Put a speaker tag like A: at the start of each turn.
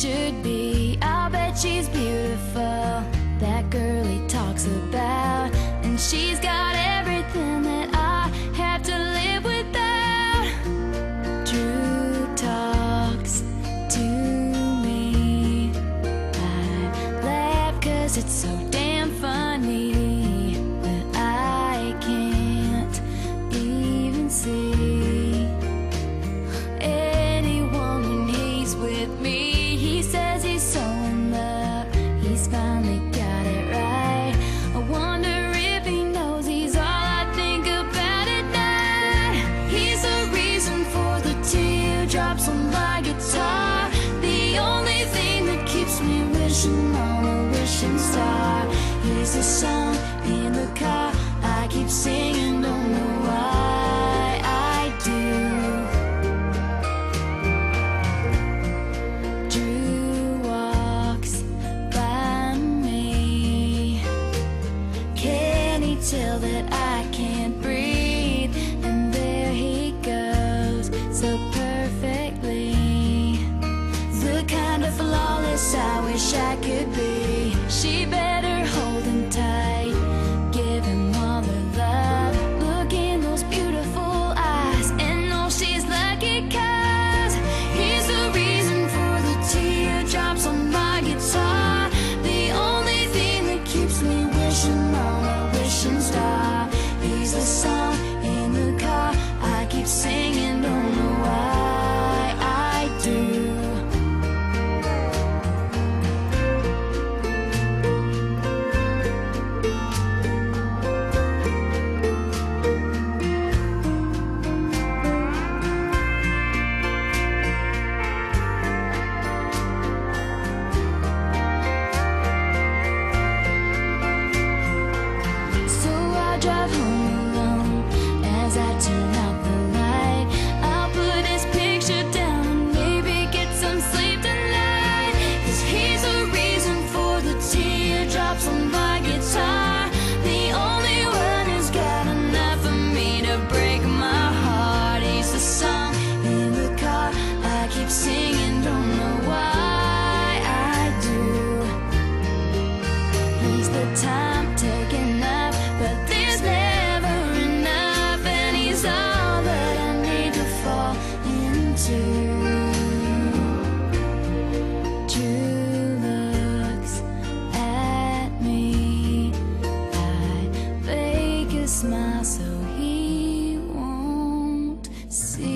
A: should be. I'll bet she's beautiful. Drops on my guitar. The only thing that keeps me wishing on a wishing star Is a song in the car. I keep singing, don't know why I do. Drew walks by me. Can he tell that I wish I could be drive home. See